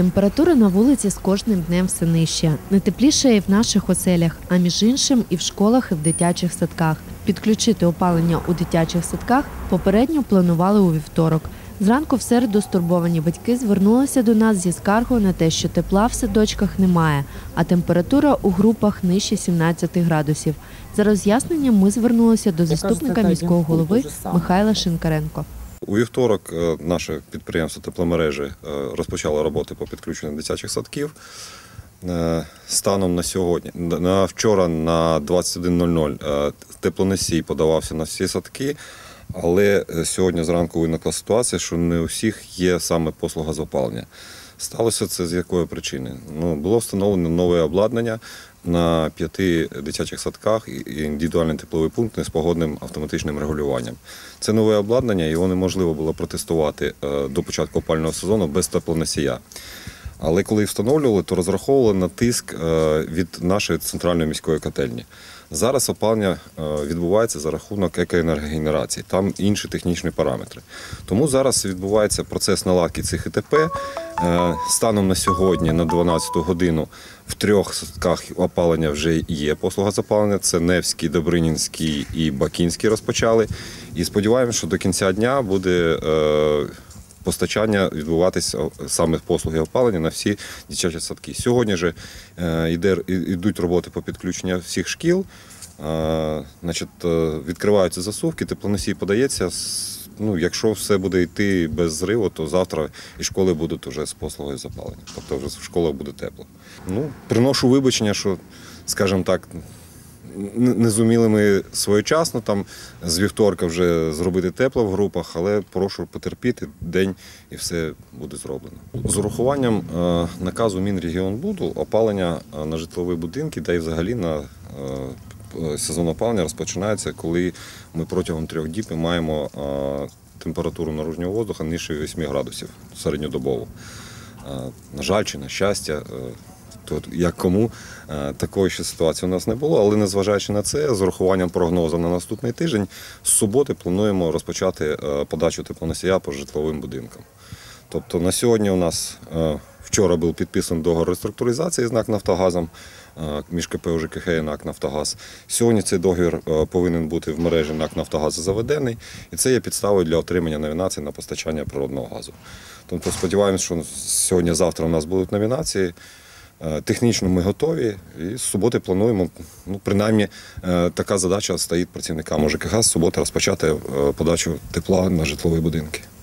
Температура на вулиці з кожним днем все нижча. Не тепліше і в наших оселях, а між іншим і в школах, і в дитячих садках. Підключити опалення у дитячих садках попередньо планували у вівторок. Зранку в середу стурбовані батьки звернулися до нас зі скаргою на те, що тепла в садочках немає, а температура у групах нижче 17 градусів. За роз'ясненням ми звернулися до заступника міського голови Михайла Шинкаренко. У вівторок е, наше підприємство тепломережі е, розпочало роботи по підключенню дитячих садків. Е, Станом на сьогодні, на вчора на 21.00 е, теплоносій подавався на всі садки, але сьогодні зранку виникла ситуація, що не у всіх є саме послуга з опалення. Сталося це з якої причини? Ну, було встановлено нове обладнання на п'яти дитячих садках індивідуальний тепловий пункт з погодним автоматичним регулюванням. Це нове обладнання, його неможливо було протестувати е, до початку опального сезону без теплоносія. Але коли встановлювали, то розраховували на тиск е, від нашої центральної міської котельні. Зараз опалення е, відбувається за рахунок екоенергогенерації, там інші технічні параметри. Тому зараз відбувається процес наладки цих ІТП. Е, Станом на сьогодні, на 12 годину, в трьох садках опалення вже є послуга запалення. Це Невський, Добринінський і Бакінський розпочали. І сподіваємося, що до кінця дня буде. е, постачання відбуватися саме послуги опалення на всі дитячі садки. Сьогодні ж е, йдуть роботи по підключенню всіх шкіл. Значить, відкриваються засувки, теплоносій подається. Ну, якщо все буде йти без зриву, то завтра і школи будуть вже з послугою запалення. Тобто вже в школах буде тепло. Ну, приношу вибачення, що, скажімо так, не зуміли ми своєчасно там з вівторка вже зробити тепло в групах, але прошу потерпіти день і все буде зроблено. З урахуванням е, наказу Мінрегіонбуду опалення е, на житлові будинки та й взагалі на е, сезон опалення розпочинається, коли ми протягом трьох діб маємо е, температуру наружнього воздуха нижче 8 градусів середньодобово. Е, На жаль, чи на щастя, е, то як кому е, такої ще ситуації у нас не було, але незважаючи на це, з урахуванням прогнозу на наступний тиждень, з суботи плануємо розпочати е, подачу теплоносія по житловим будинкам. Тобто на сьогодні у нас е, вчора був підписаний договор реструктуризації з НАК Нафтогазом е, між КП УЖКХ і НАК Нафтогаз. Сьогодні цей договір е, повинен бути в мережі НАК Нафтогаз заведений, і це є підставою для отримання номінацій на постачання природного газу. Тобто сподіваємось, що сьогодні-завтра у нас будуть номінації. Е, Технічно ми готові і з суботи плануємо. Ну, принаймні, е, така задача стоїть працівникам ОЖКГ з суботи розпочати е, подачу тепла на житлові будинки.